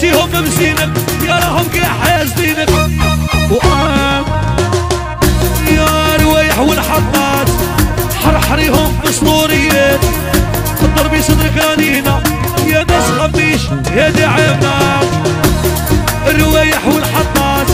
تيهم بزينك يا راهم كي حاسدينك وقام يا روايح والحطات حرحريهم بسطوريات خطر بي صدرك رانينا يا ناس خميش يا دعمات الروايح والحطات